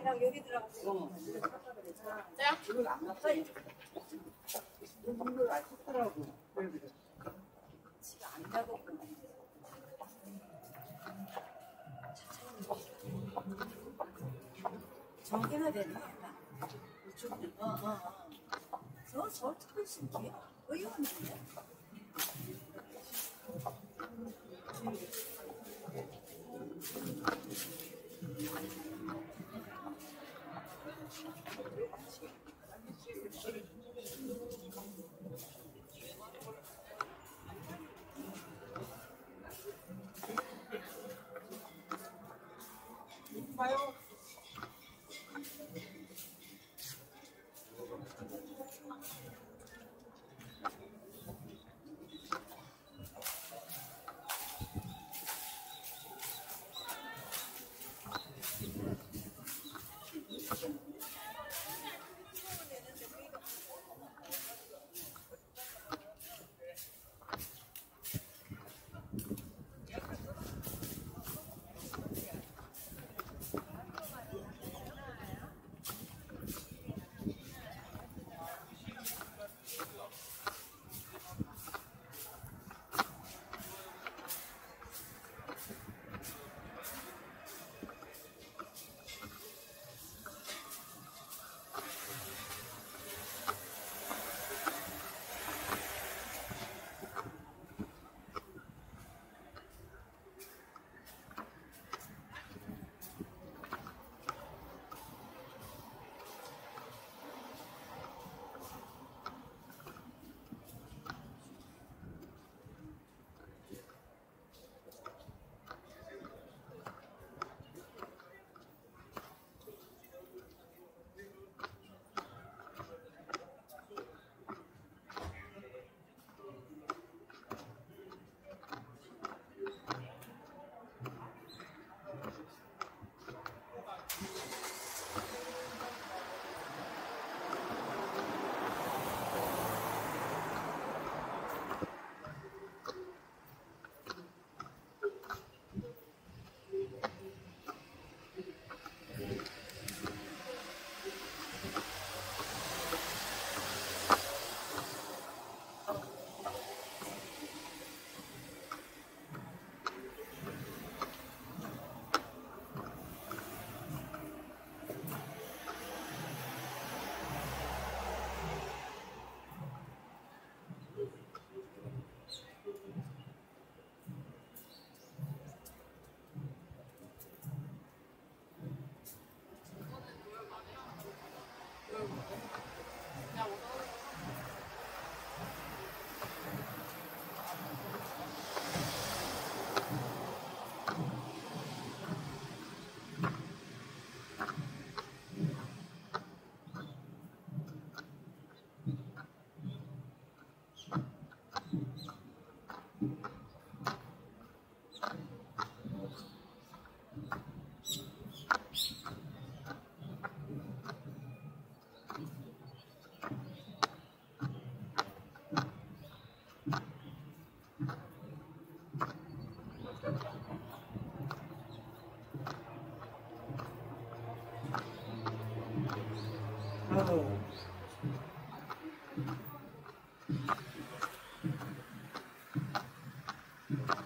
대학이랑 여기 들어가서 이걸 안 났어. 이걸 안 썼더라고. 그래, 그래. 안 자고 정리가 되나? 이쪽은 어, 어, 어. 저, 저 특별신기 의원인데? 봐요. Mm-hmm.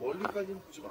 멀리까지는 보지 마.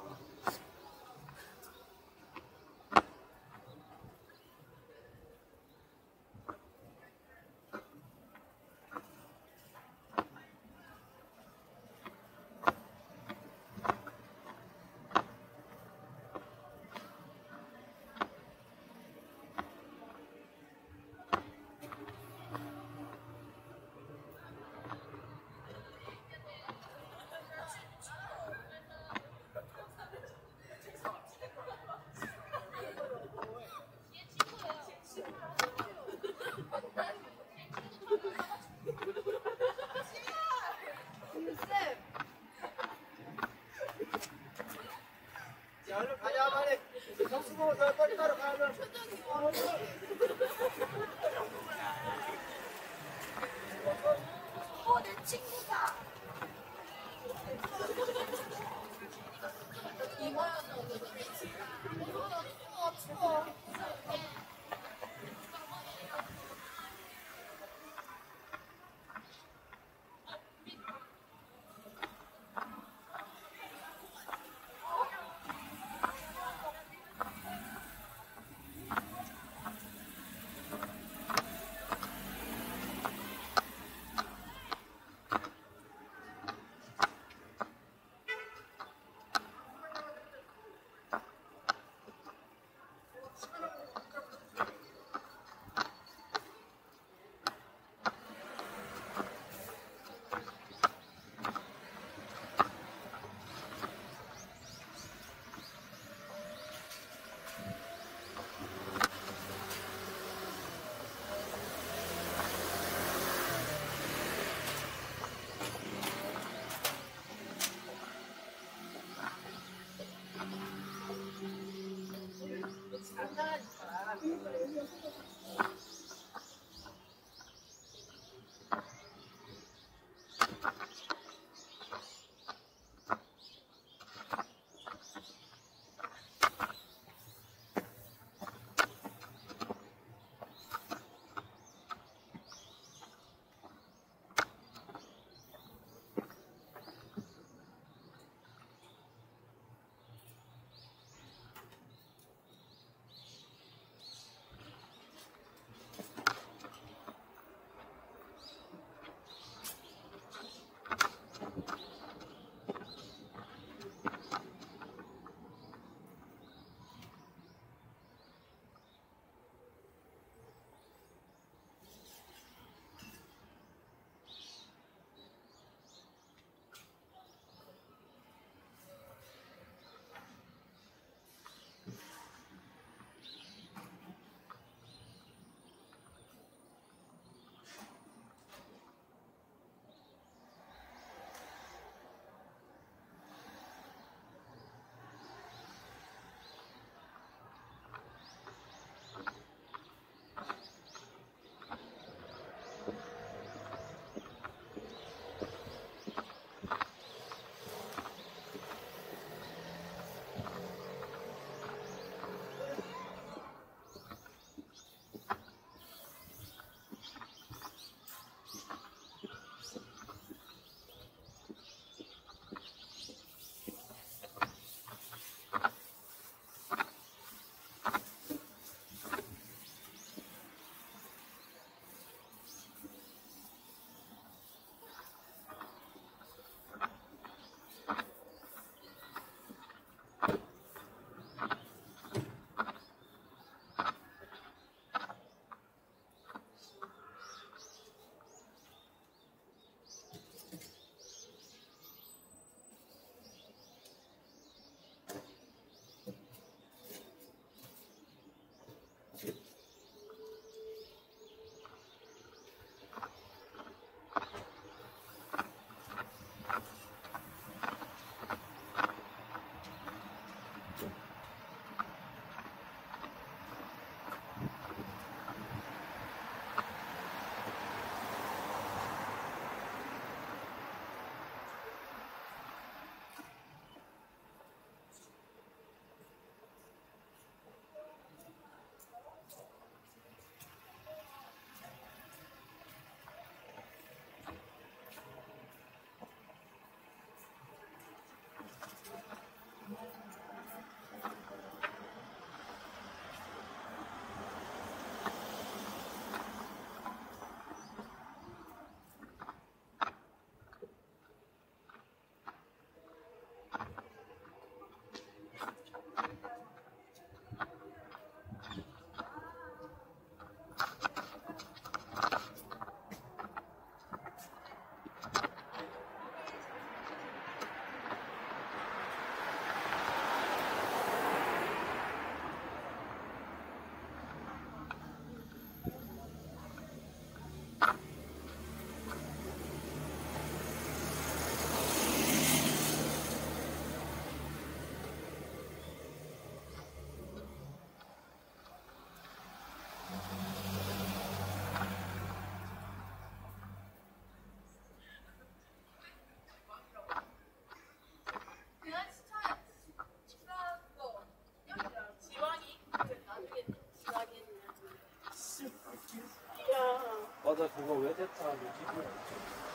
그거 왜 대타 안 되지?